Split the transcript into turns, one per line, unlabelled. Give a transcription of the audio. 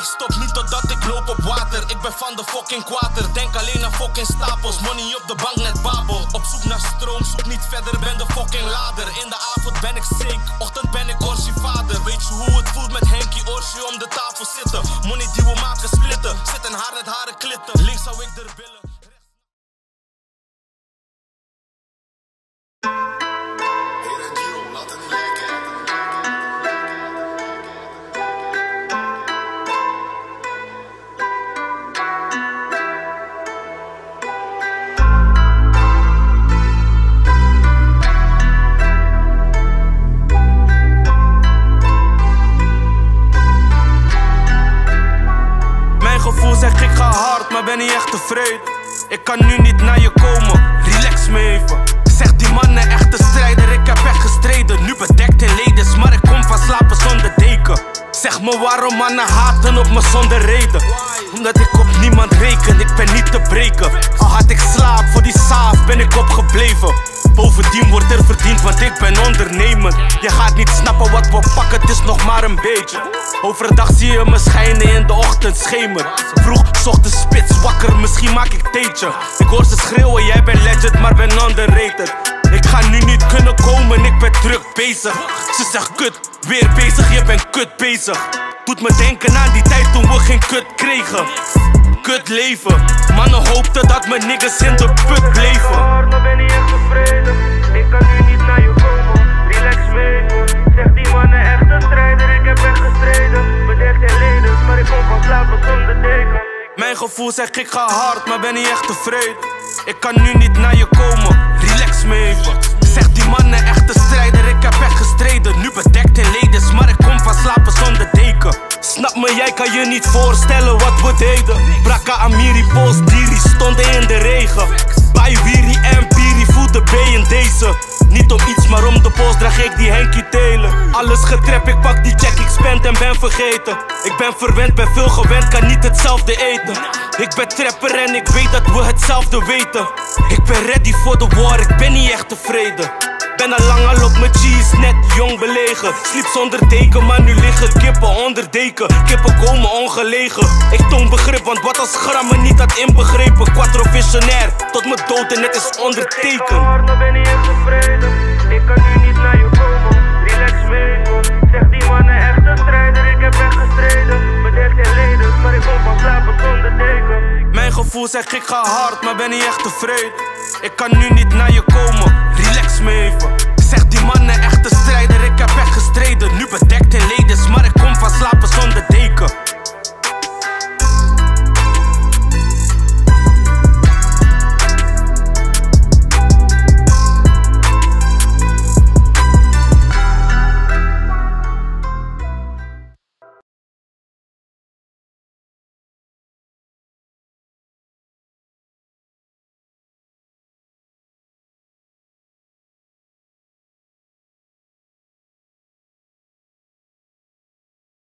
Ik stop niet totdat ik loop op water. Ik ben van de fucking kwater. Denk alleen aan fucking stapels. Money op de bank net babel. Op zoek naar stroom, zoek niet verder, ben de fucking lader. In de avond ben ik ziek, ochtend ben ik Orsi vader. Weet je hoe het voelt met Henky Orsi om de tafel zitten? Money die we maken splitten. Zit een haar net haren klitten. Links zou ik er billen. Ben niet echt tevreden. Ik kan nu niet naar je komen, relax me even. Zeg die mannen echte strijder, ik heb echt gestreden. Nu bedekt in ledens, maar ik kom van slapen zonder deken. Zeg me waarom mannen haten op me zonder reden. Omdat ik op niemand reken, ik ben niet te breken. Al had wat we pakken, het is nog maar een beetje. Overdag zie je me schijnen in de ochtend schemer. Vroeg, ochtends spits, wakker, misschien maak ik theetje. Ik hoor ze schreeuwen, jij bent legend, maar ben underrated. Ik ga nu niet kunnen komen, ik ben druk bezig. Ze zegt kut, weer bezig, je bent kut bezig. Doet me denken aan die tijd toen we geen kut kregen. Kut leven, mannen hoopten dat mijn niggas in de put bleven. Mijn gevoel zegt ik ga hard, maar ben niet echt tevreden. Ik kan nu niet naar je komen, relax me even. Zeg die mannen echte strijder, ik heb echt gestreden. Nu bedekt in ledens, maar ik kom van slapen zonder deken. Snap me, jij kan je niet voorstellen wat we deden. Braka Amiri, Post, Diri stonden in de regen. Bij Wiri en Piri voelde B in deze. Niet om iets, maar om de post draag ik die Henky telen. Alles getrap, ik pak die check, ik spend en ben vergeten. Ik ben verwend, ben veel gewend, kan niet hetzelfde eten. Ik ben trapper en ik weet dat we hetzelfde weten. Ik ben ready voor de war, ik ben niet echt tevreden. Ben al lang al op mijn cheese, net jong belegen. Sliep zonder deken, maar nu liggen kippen onder deken. Kippen komen ongelegen. Ik toon begrip, want wat als grammen niet had inbegrepen. Quattro visionair, tot mijn dood en het is
Ik
ondertekend.
maar ben niet tevreden. Ik kan nu niet
Zegt ik ga hard, maar ben niet echt tevreden. Ik kan nu niet naar je komen, relax me even. Zeg die mannen echte strijder, ik heb echt